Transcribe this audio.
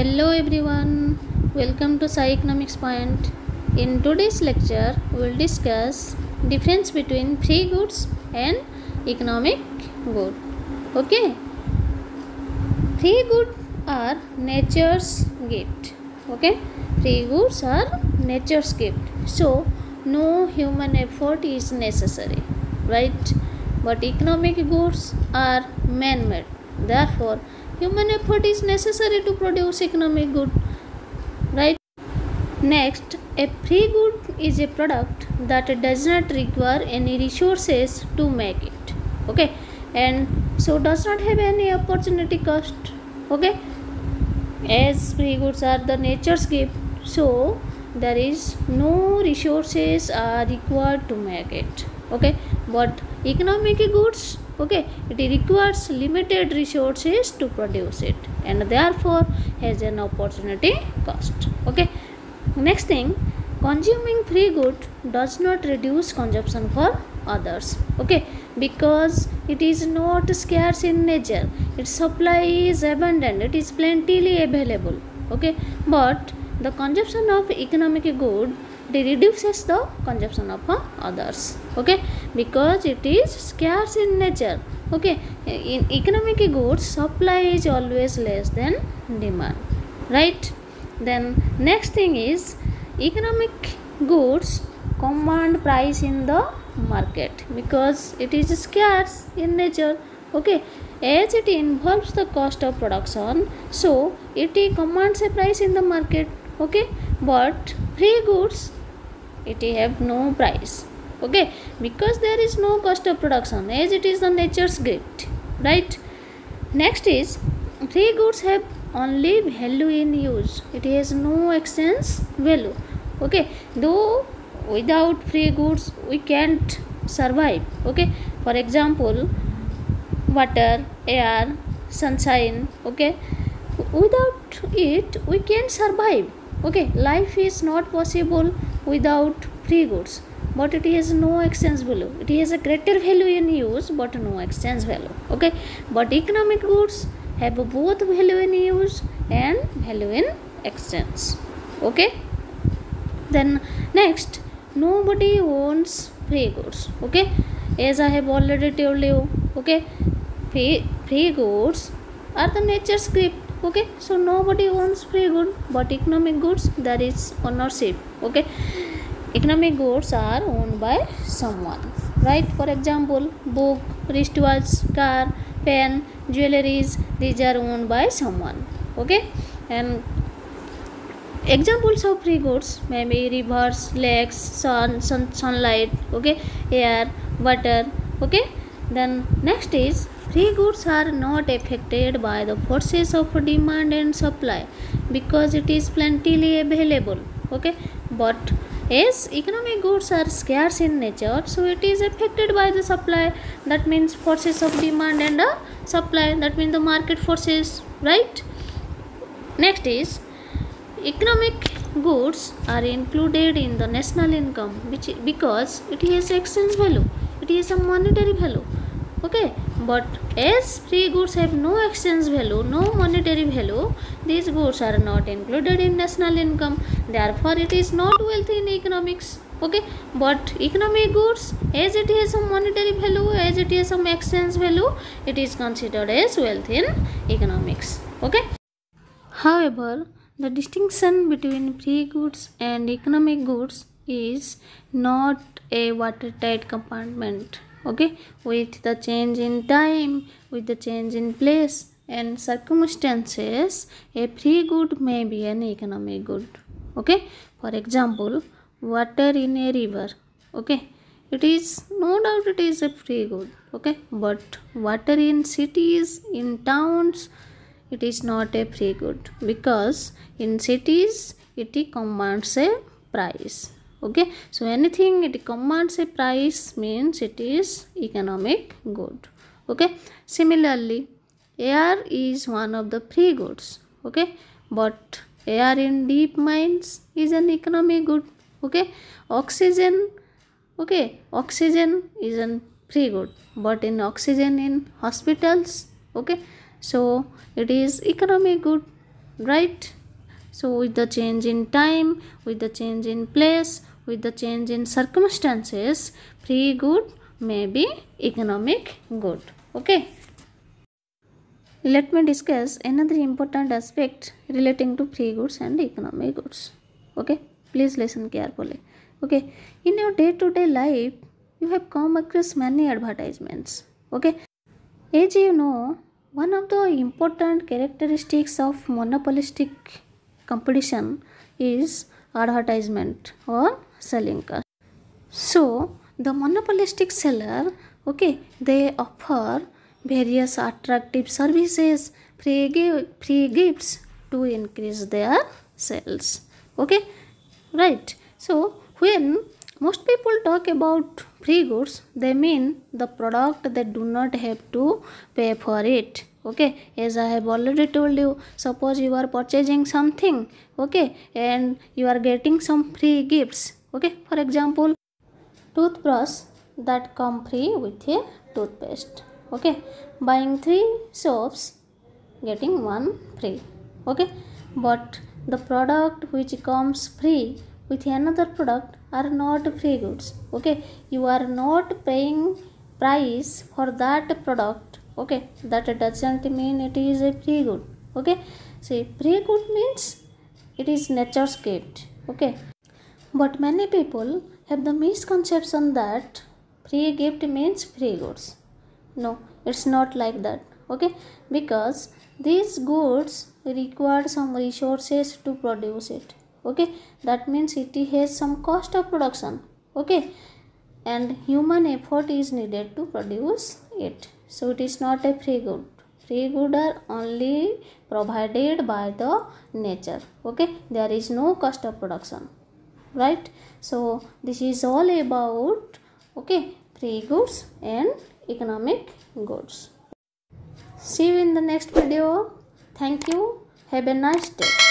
Hello everyone, welcome to Sai Economics Point. In today's lecture, we will discuss difference between free goods and economic good. Okay, free goods are nature's gift. Okay, free goods are nature's gift. So no human effort is necessary, right? But economic goods are man-made. Therefore, human effort is necessary to produce economic good right? Next a free good is a product that does not require any resources to make it okay? And so does not have any opportunity cost okay? As free goods are the nature's gift so there is no resources are required to make it okay? But economic goods okay it requires limited resources to produce it and therefore has an opportunity cost okay. Next thing consuming free good does not reduce consumption for others okay because it is not scarce in nature its supply is abundant it is plentifully available okay. But the consumption of economic good it reduces the consumption of others okay? Because it is scarce in nature okay? In economic goods supply is always less than demand right? Then next thing is economic goods command price in the market because it is scarce in nature okay? As it involves the cost of production so it commands a price in the market okay? But free goods it have no price. Okay? Because there is no cost of production as it is the nature's gift right? Next is free goods have only value in use. It has no exchange value. Okay? Though without free goods we can't survive. Okay? For example water air sunshine. Okay? Without it we can't survive. Okay? Life is not possible without free goods. But it has no exchange value. It has a greater value in use but no exchange value. Okay? But economic goods have both value in use and value in exchange. Okay? Then next nobody owns free goods. Okay? As i have already told you. Okay? Free, free goods are the nature's gift okay so nobody owns free good but economic goods there is ownership okay economic goods are owned by someone right? For example book wristwatch car pen jewelries these are owned by someone. Okay and examples of free goods may be rivers lakes sun, sun sunlight okay air water okay then next is free goods are not affected by the forces of demand and supply because it is plentifully available okay? But as economic goods are scarce in nature so it is affected by the supply. That means forces of demand and uh, supply that means the market forces right? Next is economic goods are included in the national income which because it has exchange value it is a monetary value okay but as free goods have no exchange value no monetary value these goods are not included in national income. Therefore it is not wealth in economics. Okay but economic goods as it has some monetary value as it has some exchange value it is considered as wealth in economics. Okay. However the distinction between free goods and economic goods is not a watertight compartment okay? With the change in time with the change in place and circumstances a free good may be an economic good. Okay? For example water in a river. Okay? It is no doubt it is a free good. Okay? But water in cities in towns it is not a free good. Because in cities it commands a price okay? So anything it commands a price means it is economic good. Okay? Similarly air is one of the free goods. Okay? But air in deep mines is an economic good. Okay? Oxygen okay? Oxygen is an free good. But in oxygen in hospitals okay? So it is economic good right? So with the change in time with the change in place with the change in circumstances free good may be economic good. Okay. Let me discuss another important aspect relating to free goods and economic goods. Okay. Please listen carefully. Okay. In your day to day life you have come across many advertisements. Okay. As you know one of the important characteristics of monopolistic competition is advertisement or selling. Cost so the monopolistic seller okay they offer various attractive services free, free gifts to increase their sales okay? Right. So when most people talk about free goods they mean the product they do not have to pay for it okay? As i have already told you suppose you are purchasing something okay and you are getting some free gifts okay for example toothbrush that come free with a toothpaste. Okay buying three soaps getting one free. Okay but the product which comes free with another product are not free goods. Okay you are not paying price for that product. Okay that doesn't mean it is a free good. Okay see free good means it is nature's gift. Okay but many people have the misconception that free gift means free goods. No it's not like that okay? Because these goods require some resources to produce it okay? That means it has some cost of production okay? And human effort is needed to produce it. So it is not a free good. Free good are only provided by the nature okay? There is no cost of production right? So this is all about okay free goods and economic goods. See you in the next video. Thank you. Have a nice day